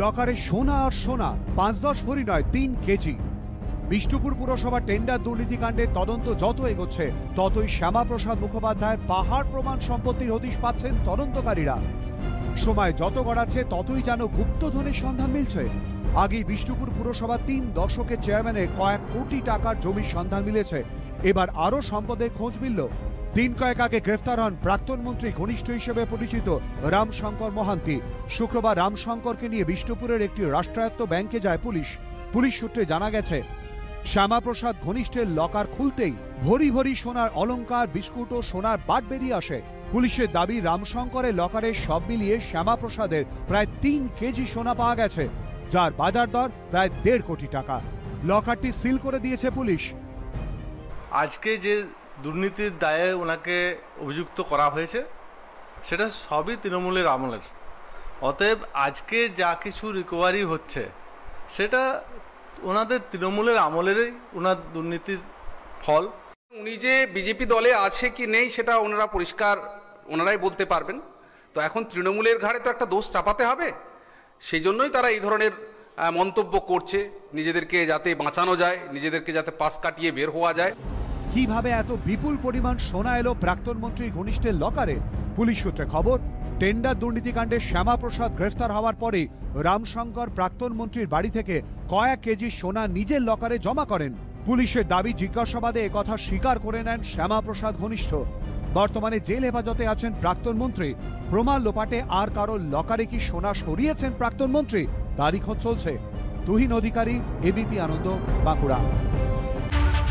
লকারে সোনা আর সোনা, পাঁচ দশ ভরি নয়, তিন কেজি। বিষ্ণুপুর পুরসভা টেন্ডার দুর্নীতিকাণ্ডে তদন্ত যত এগোচ্ছে, ততই শ্যামাপ্রসাদ মুখোপাধ্যায়ের পাহাড় প্রমাণ সম্পত্তির হদিশ পাচ্ছেন তদন্তকারীরা। সময় যত গড়াচ্ছে, ততই যেন গুপ্তধনের সন্ধান মিলছে। আগেই বিষ্ণুপুর পুরসভা তিন দশকের চেয়ারম্যানে কয়েক কোটি টাকার জমির সন্ধান মিলেছে। এবার আরও সম্পদের খোঁজ মিলল। দিন কয়েক আগে গ্রেফতার হন প্রাক্তন মন্ত্রী ঘনিষ্ঠ হিসেবে পরিচিত রামশঙ্কর মহান্তি। শুক্রবার রামশঙ্করকে নিয়ে বিষ্ণুপুরের একটি রাষ্ট্রায়ত্ত ব্যাংকে যায় পুলিশ। পুলিশ সূত্রে জানা গেছে, শ্যামাপ্রসাদ ঘনিষ্ঠের লকার খুলতেই ভরি ভরি সোনার অলংকার, বিস্কুট ও সোনার বাট বেরিয়ে আসে। পুলিশের দাবি, রামশঙ্করের লকারে সব মিলিয়ে শ্যামাপ্রসাদের প্রায় তিন কেজি সোনা পাওয়া গেছে, যার বাজার দর প্রায় দেড় কোটি টাকা। লকারটি সিল করে দিয়েছে পুলিশ। আজকে যে দুর্নীতির দায়ে ওনাকে অভিযুক্ত করা হয়েছে। সেটা সবই তৃণমূলের আমলের। অতএব আজকে যা কিছু রিকভারি হচ্ছে, সেটা ওনাদের তৃণমূলের আমলেরই ওনার দুর্নীতির ফল। উনি যে বিজেপি দলে আছে কি নেই, সেটা ওনারা পরিষ্কার ওনারাই বলতে পারবেন। তো এখন তৃণমূলের ঘাড়ে তো একটা দোষ চাপাতে হবে। সেই জন্যই তারা এই ধরনের মন্তব্য করছে। নিজেদেরকে যাতে বাঁচানো যায়, নিজেদেরকে যাতে পাশ কাটিয়ে বের হওয়া যায়। কীভাবে এত বিপুল পরিমাণ সোনা এলো প্রাক্তন মন্ত্রীর ঘনিষ্ঠের লকারে পুলিশ সূত্রে খবর, টেন্ডার দুর্নীতিকাণ্ডে শ্যামাপ্রসাদ গ্রেফতার হওয়ার পরে রামশঙ্কর প্রাক্তন মন্ত্রীর বাড়ি থেকে কয়েক কেজি সোনা নিজের লকারে জমা করেন। পুলিশের দাবি, জিজ্ঞাসাবাদে একথা স্বীকার করে নেন শ্যামাপ্রসাদ ঘনিষ্ঠ। বর্তমানে জেল হেফাজতে আছেন প্রাক্তন মন্ত্রী। প্রমাণ লোপাটে আর কারও লকারে কি সোনা সরিয়েছেন প্রাক্তন মন্ত্রী? তারই খোঁজ চলছে। তুহিন অধিকারী এবিপি আনন্দ, বাঁকুড়া।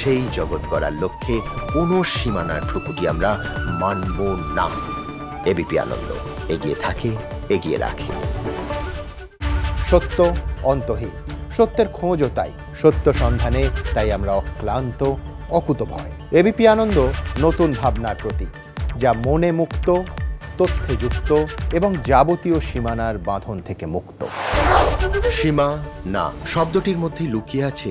সেই জগৎ গড়ার লক্ষ্যে কোনো সীমানার ঠুকুটি আমরা মানব না। এবিপি আনন্দ এগিয়ে থাকে এগিয়ে রাখে। সত্য অন্তহীন সত্যের খোঁজও তাই। সত্য সন্ধানে তাই আমরা অক্লান্ত অকুতভয় এবিপি আনন্দ নতুন ভাবনার প্রতীক যা মনে মুক্ত তথ্যে যুক্ত এবং যাবতীয় সীমানার বাঁধন থেকে মুক্ত। সীমা না শব্দটির মধ্যে লুকিয়ে আছে